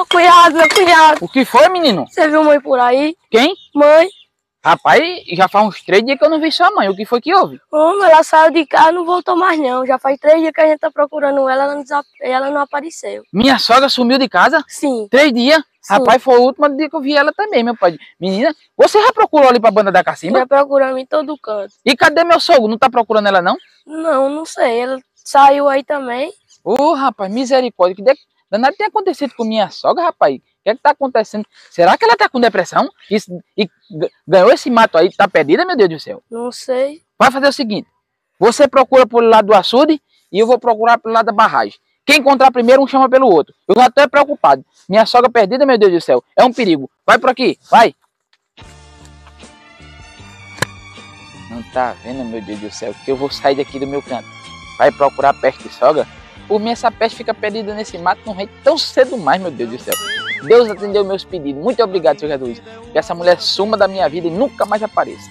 Ô cunhado, meu cunhado. O que foi, menino? Você viu mãe por aí? Quem? Mãe. Rapaz, já faz uns três dias que eu não vi sua mãe. O que foi que houve? Homem, ela saiu de casa e não voltou mais não. Já faz três dias que a gente tá procurando ela, ela não, ela não apareceu. Minha sogra sumiu de casa? Sim. Três dias? Sim. Rapaz, foi o último dia que eu vi ela também, meu pai. Menina, você já procurou ali pra banda da Cacimba? Já procuramos em todo canto. E cadê meu sogro? Não tá procurando ela, não? Não, não sei. Ela saiu aí também. Ô, rapaz, misericórdia. Que de- danado tem acontecido com minha sogra, rapaz? O que é que tá acontecendo? Será que ela tá com depressão? E g- ganhou esse mato aí? Tá perdida, meu Deus do céu? Não sei. Vai fazer o seguinte: você procura pelo lado do açude e eu vou procurar pelo lado da barragem. Quem encontrar primeiro, um chama pelo outro. Eu já tô preocupado. Minha sogra perdida, meu Deus do céu. É um perigo. Vai por aqui, vai. Não tá vendo, meu Deus do céu, que eu vou sair daqui do meu canto. Vai procurar peste de sogra? Por mim, essa peste fica perdida nesse mato, não vem tão cedo mais, meu Deus do céu. Deus atendeu meus pedidos. Muito obrigado, Senhor Jesus. Que essa mulher suma da minha vida e nunca mais apareça.